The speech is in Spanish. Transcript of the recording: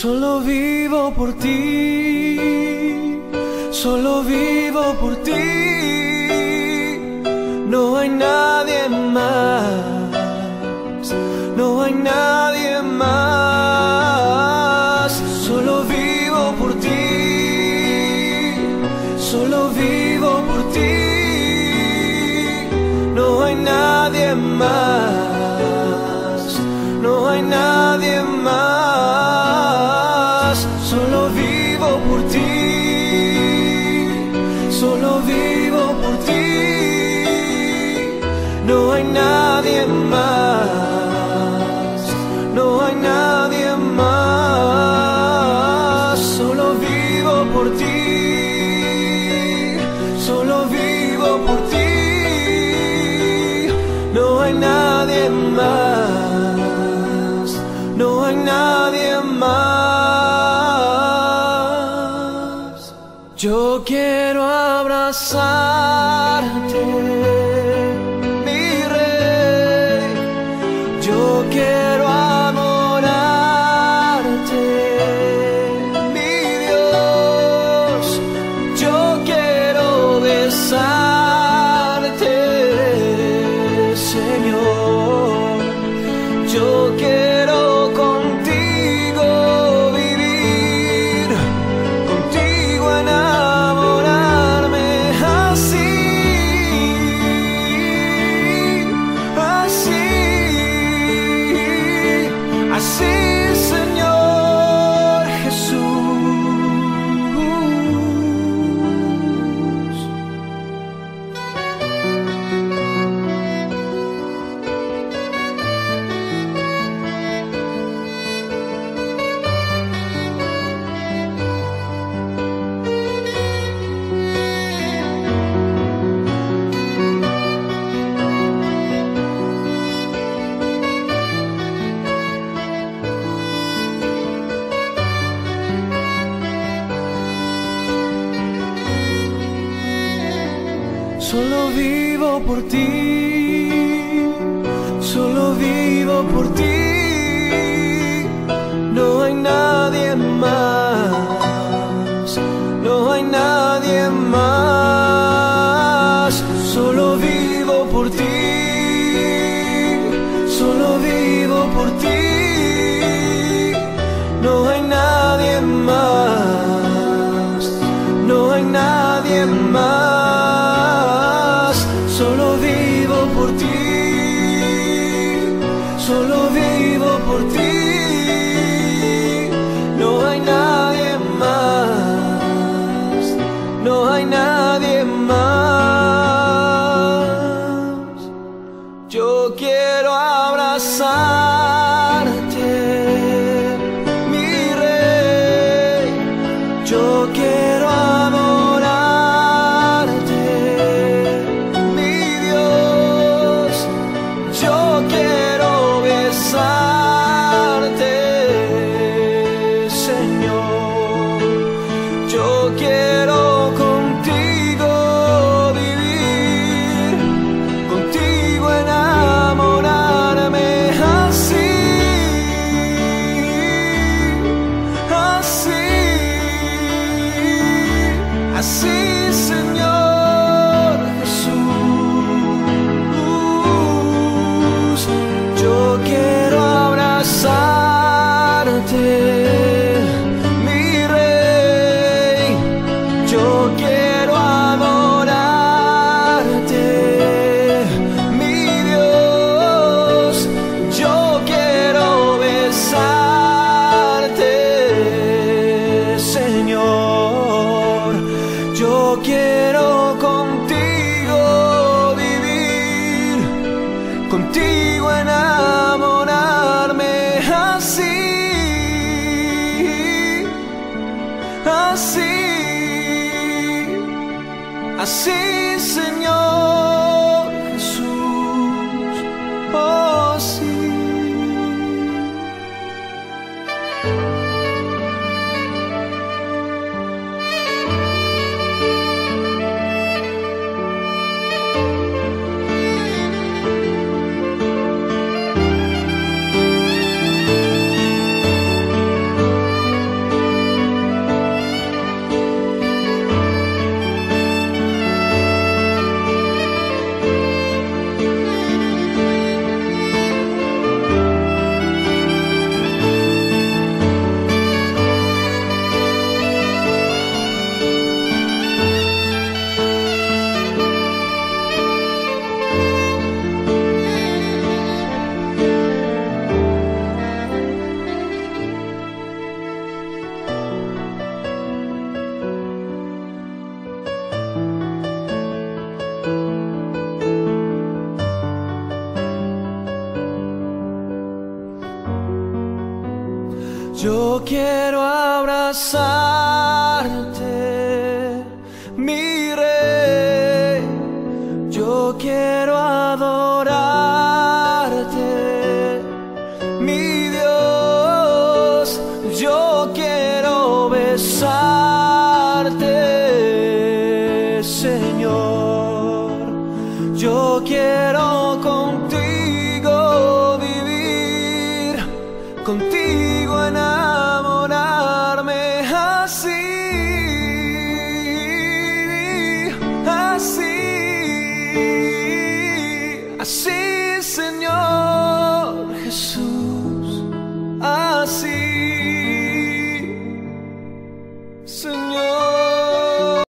Solo vivo por ti, solo vivo por ti. No hay nadie más, no hay nadie más. Solo vivo por ti, solo vivo por ti. No hay nadie más, no hay nadie más. abrazarte, mi rey. Yo quiero. Solo vivo por ti, solo vivo por ti, no hay nadie más. así, Señor Jesús. Oh, sí. Quiero abrazarte, mi rey. Yo quiero adorarte, mi Dios. Yo quiero besarte, Señor. Yo quiero así,